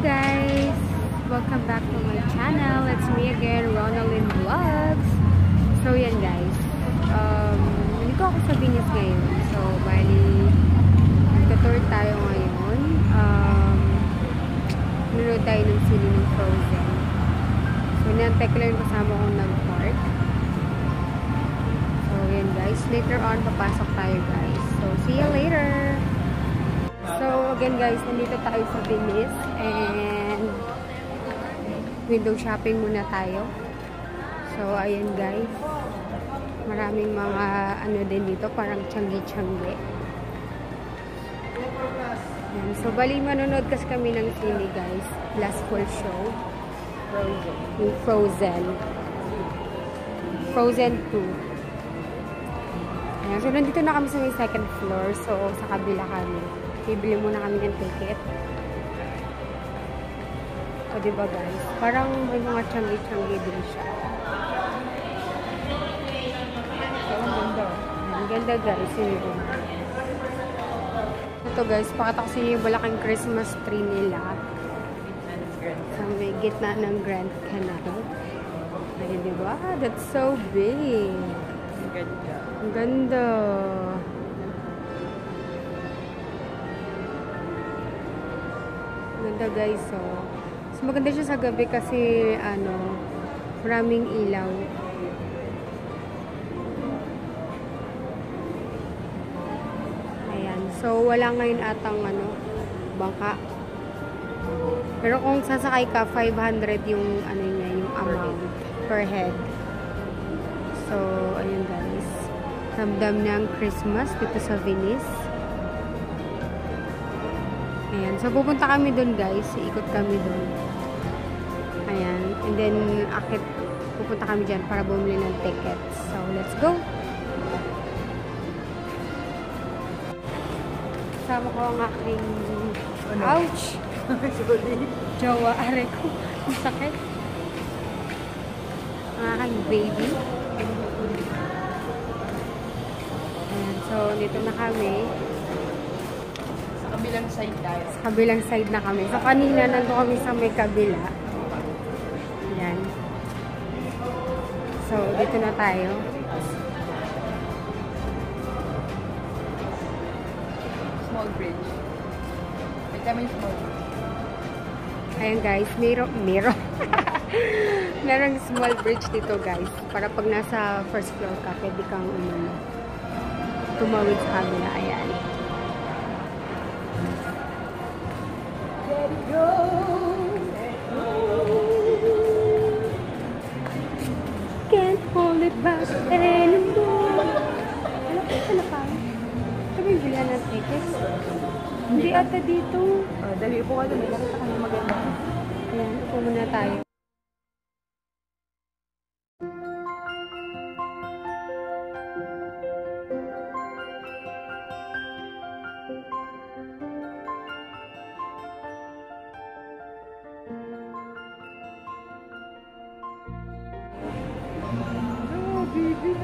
guys! Welcome back to my channel. It's me again, Ronaldin Vlogs. So yan guys. Um, nandito ako sa Venus ngayon. So, bali, nagka-tour tayo ngayon. Um, nanood tayo ng sili ng Frozen. So, nantay ko lang kasama kong nag-park. So, yan guys. Later on, papasok tayo guys. So, see you later! So, again guys, nandito tayo sa Venice and window shopping muna tayo. So, ayan guys. Maraming mga ano din dito, parang tiyanggi-tiyanggi. So, bali manonood kasi kami ng sine guys. Last full show. Frozen. Yung Frozen. Frozen 2. Ayan. So, nandito na kami sa second floor. So, sa kabila kami. Bibili muna kami ng ticket. O, diba guys? Parang may mga tiyanggi-tiyanggi din siya. So, ang ganda. Ang ganda guys. Yun yun. Ito guys, pakita ko sa inyo yung malaking Christmas tree nila. Sa may gitna ng Grand Canal. Ayun, diba? That's so big. Ang ganda. Ang ganda. Ang Ganda guys, oh. So, maganda siya sa gabi kasi, ano, maraming ilaw. Ayan. So, wala ngayon atang, ano, bangka. Pero kung sasakay ka, 500 yung, ano niya, yung amount per head. So, ayun guys. Ramdam ng Christmas dito sa Venice. Ayan. So, pupunta kami dun guys. Ikot kami dun. Ayan. And then, akit, pupunta kami dyan para bumili ng tickets. So, let's go! Kasama ko ang aking... Ano? Ouch! Sorry. Jowa, are ko. Ang sakit. Ang aking baby. Ayan, so, dito na kami. Kabilang side tayo. Sa kabilang side na kami. So, kanina nandun kami sa may kabila. Ayan. So, dito na tayo. Small bridge. May kami small bridge. Ayan guys, meron, meron. Merong small bridge dito guys. Para pag nasa first floor ka, pwede kang um, tumawid sa kabila. Ayan. Can't hold it back anymore. Ano pa ano pa? Sabi yung bilihan ng tickets. Hindi ata dito. Oh, dali po ka doon. Nakita kami maganda. Ayan, upo muna tayo. Ayan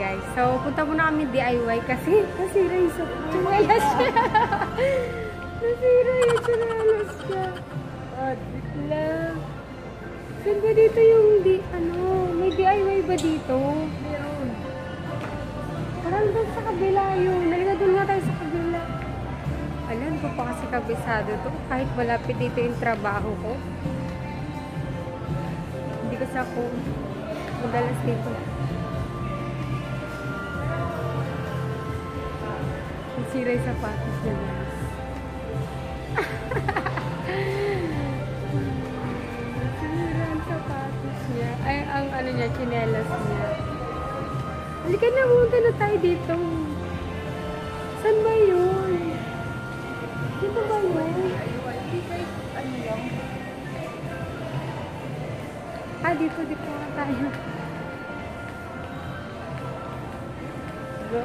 guys. So, punta muna kami DIY kasi nasira yung sa chinelas siya. nasira yung chinelas siya. Oh, bigla. Saan ba dito yung di, ano, may DIY ba dito? Meron. Parang doon sa kabila yun. Alam ko pa kasi kabisado to. Kahit malapit dito yung trabaho ko. Hindi kasi ako madalas dito. Nasira yung sapatos niya guys. Nasira ang sapatos niya. Ay, ang ano niya, chinelas niya. Halika na, pumunta na tayo dito. Dito, dito nga tayo. Go.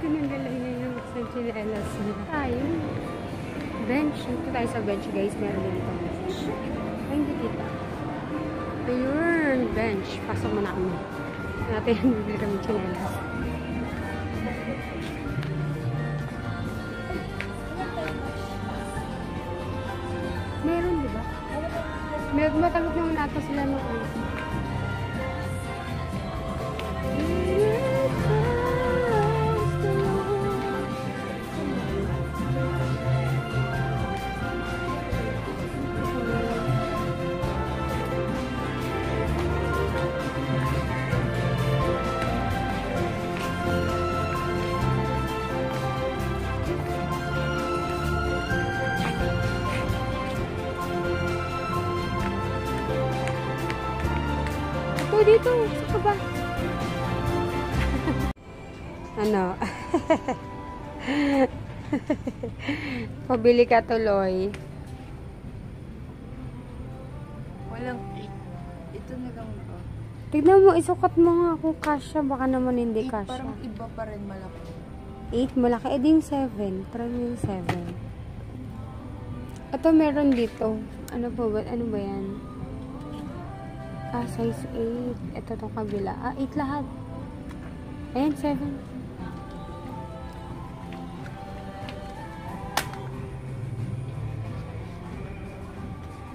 Tinanggalan niya yung sa chinelas niya. Ayun. bench. Dito tayo sa bench, guys. Meron din itong bench. Ay, hindi kita. Ayun, bench. Pasok mo na kami. Natin, bibili kami chinelas. Ata sila nung ano. Ito dito, sa kaba. ano? Pabili ka tuloy. Walang. Ito na lang ba? Tignan mo, isukat mo nga kung kasya. Baka naman hindi Eight, kasya. parang iba pa rin malaki. 8, malaki. Eh, di yung 7. Try mo yung 7. Ito, meron dito. Ano po ba? Ano ba yan? Ah, size 8. Ito tong kabila. Ah, 8 lahat. Ayan, 7.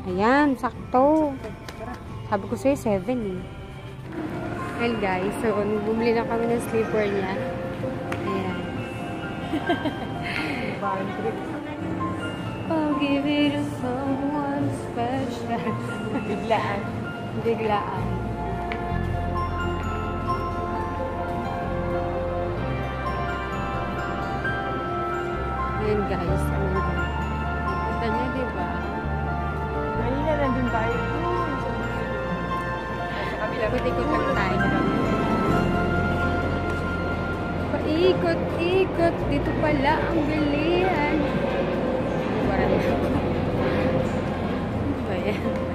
Ayan, sakto. Sabi ko sa'yo, 7 eh. Well guys, so bumili na kami ng sleeper niya. Ayan. I'll give it to someone special. Biglaan. Biglaan. Ayan guys. Kita niya, di ba? Kanina nandun tayo. Sa kabila. Ikot-ikot lang tayo. Paikot-ikot. Dito pala ang bilihan. Parang Ano ba yan?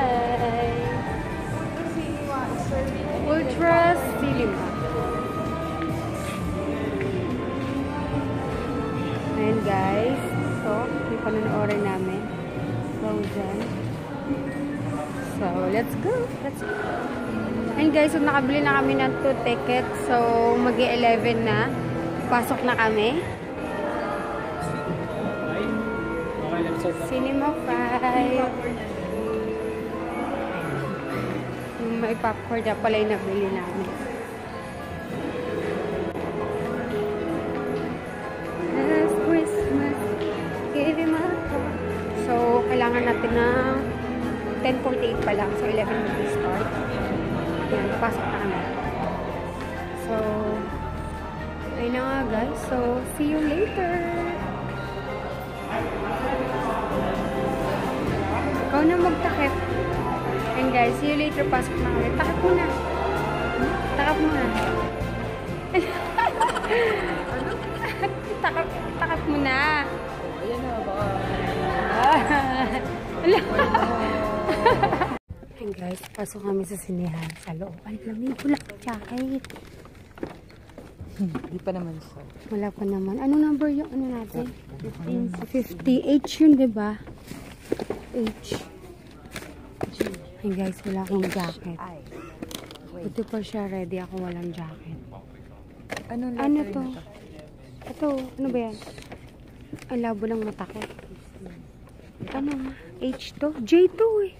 panonoorin namin. Frozen. So, let's go. Let's go. Ayun guys, so nakabili na kami ng 2 tickets. So, mag 11 na. Pasok na kami. Cinema 5. Yung may popcorn na pala yung nabili namin. Kailangan natin ng 10.48 pa lang. So, 11 will start. Yan, pasok na kami. So, ayun na nga guys. So, see you later. Ikaw na magtakip. And guys, see you later. Pasok na kami. Takip mo na. Takip mo na. takip, takip mo na. Ayan guys, pasok kami sa sinihan sa loob. Ang lamig ko lang jacket. Hindi pa naman siya. Wala pa naman. Ano number yung ano natin? 50. H yun, di ba? H. Ayan guys, wala akong jacket. Buti pa siya ready ako walang jacket. Anong Ano to? Ito, ano ba yan? Ang labo ng mata ko. H to? J to eh.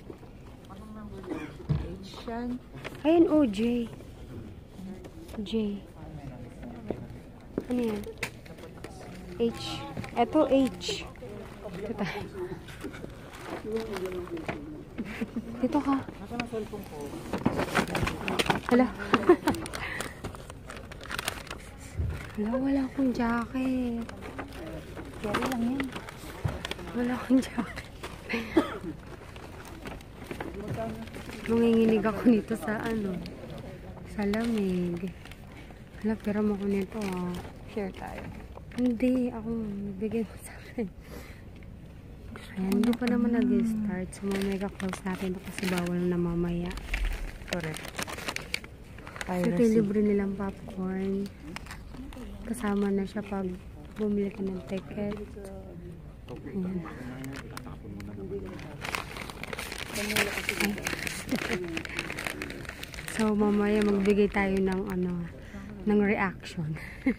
H yan. Ayan, oh, J. J. Ano yan? H. Ito, H. Dito tayo. Dito ka. Hala. Hala, wala akong jacket. Carry lang yan. Wala akong jacket. Manginginig ako nito sa ano, sa lamig. Hala, pero mo ko nito ah. Share tayo. Hindi, ako bigay mo sa akin. Ayan, hindi pa naman nag-start. So, mamaya close natin kasi bawal na mamaya. Correct. So, ito yung libre nilang popcorn. Kasama na siya pag bumili ka ng ticket. Ayan. So, mamaya magbigay tayo ng ano, ng reaction.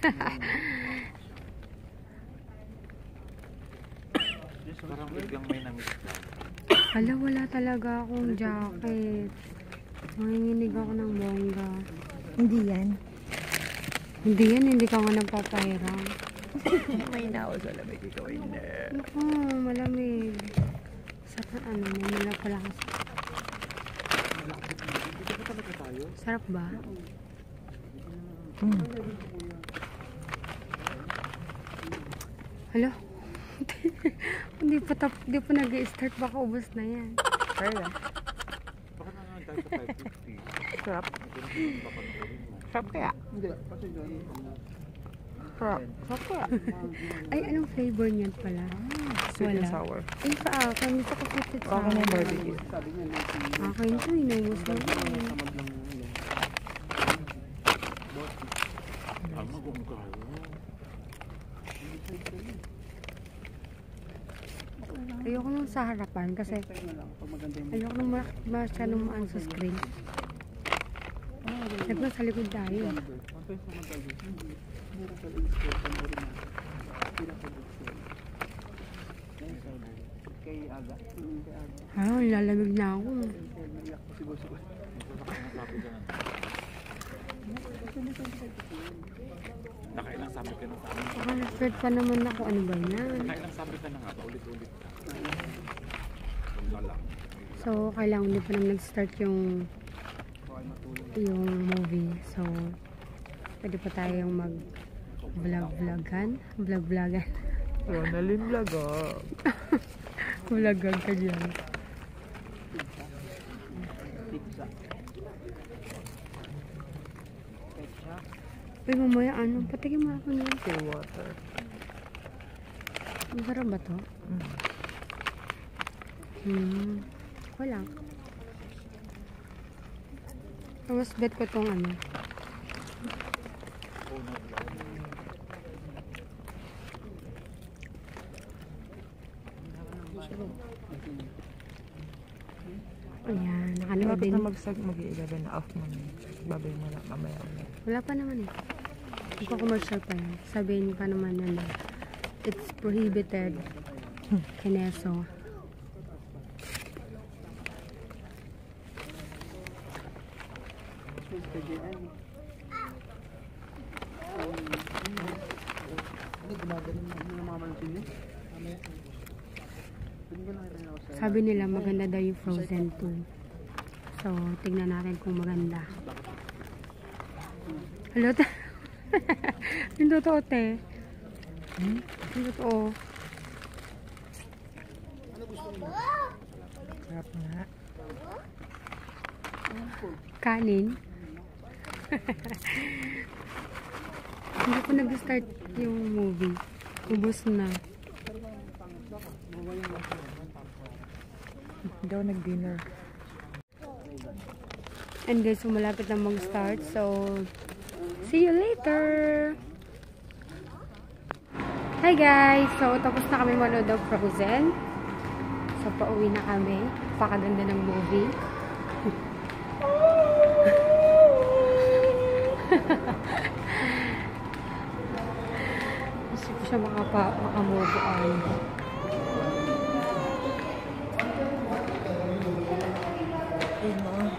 Hala, wala talaga akong jacket. Manginginig ako ng bongga. Hindi yan. Hindi yan, hindi ka nga nagpapahiram. May nao sa lamig. Ikaw na. Naku, malamig. Ano, nila pala kasi. Sarap ba? Mm. Hala? hindi pa tap, hindi pa nag-start baka ubos na yan. Lang. Baka na nga tayo sa 550. Sarap. Sarap kaya? Sarap. Sarap kaya? Ay, anong flavor niyan pala? Sweet and sour. Ay, sa akin, gusto ko sweet and Okay na yung sour. barbecue. Akin to, inubos na magumukha. Ayoko nung sa harapan kasi ayoko nung ma- masyadong maan sa screen. Sabi sa likod tayo. Ah, lalamig na ako. Nakailang sabi ka na sa amin. Baka na-start pa naman ako. Ano ba yan? Nakailang sabi ka na nga. Na lang. So, kailangan hindi pa naman nag-start yung yung movie. So, pwede pa tayong mag vlog-vlogan. Vlog-vlogan. Ronaldin vlog oh. Vlogan ka dyan. Uy, mamaya ano? Patikin mo ako niya. Still water. Masarap ba to? Mm. Hmm. Wala. Mas bet ko tong ano. Ayan, nakanood Malapit na magsag mag-11 na off mo na. Babay mo na mamaya ulit. Wala pa naman eh. Magko-commercial pa yan. Sabihin pa naman na na it's prohibited kineso. Sabi nila maganda daw yung Frozen 2. So, tignan natin kung maganda. Hello, te. Yung totoo, te. Hmm? Yung totoo. Sarap nga. Kanin. Hindi ko nag-start yung movie. Ubus na. Daw nag-dinner. And guys, malapit na mag-start. So, see you later! Hi guys! So, tapos na kami manood ng Frozen. So, pauwi na kami. Pakaganda ng movie. Gusto ko siya makapa, makamove on.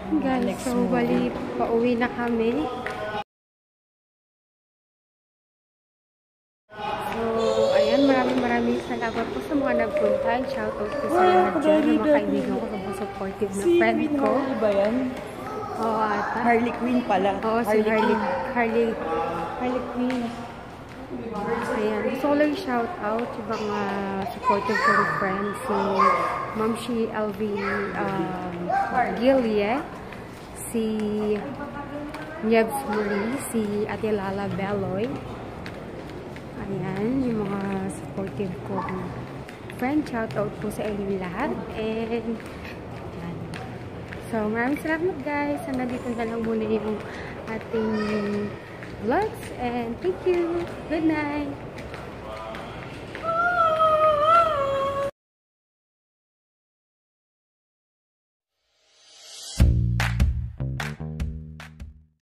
Guys, so bali, pauwi na kami. So, ayan, maraming maraming salamat po sa mga nagpunta. Shoutout po sa lahat dyan, mga kaibigan ko, sa mga supportive na friend ko. ba yan? Oo, ata. Harley Quinn pala. Oo, si Harley, Harley, Harley Quinn. Ayan. Gusto ko lang shout out yung mga supportive kong friends si Ma'am Shi LV um, Gilye, si Niebs Marie, si Ate Lala Beloy. Ayan, yung mga supportive kong friend. Shout out po sa inyo lahat. And, yan. So, maraming salamat guys. Hanggang dito na lang muna yung ating vlogs. And thank you. Good night.